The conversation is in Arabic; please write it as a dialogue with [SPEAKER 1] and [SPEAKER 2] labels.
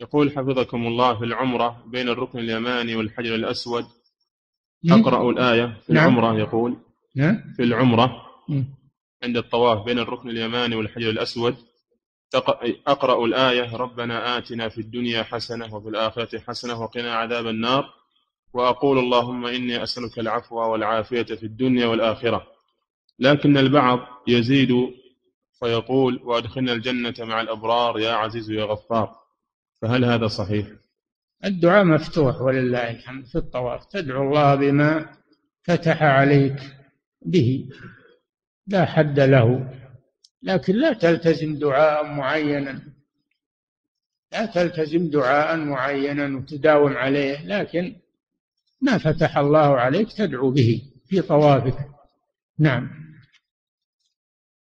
[SPEAKER 1] يقول حفظكم الله في العمرة بين الركن اليماني والحجر الأسود. أقرأ الآية في
[SPEAKER 2] نعم.
[SPEAKER 1] العمرة يقول.
[SPEAKER 2] نعم.
[SPEAKER 1] في العمرة. عند الطواف بين الركن اليماني والحجر الأسود. أقرأ الآية. ربنا آتنا في الدنيا حسنة وفي الآخرة حسنة وقنا عذاب النار. وأقول اللهم إني أسألك العفو والعافية في الدنيا والآخرة. لكن البعض يزيد فيقول وأدخلنا الجنة مع الأبرار يا عزيز يا غفار. فهل هذا صحيح؟
[SPEAKER 2] الدعاء مفتوح ولله الحمد في الطواف. تدعو الله بما فتح عليك به. لا حد له. لكن لا تلتزم دعاء معينا. لا تلتزم دعاء معينا وتداوم عليه. لكن ما فتح الله عليك تدعو به في طوافك. نعم.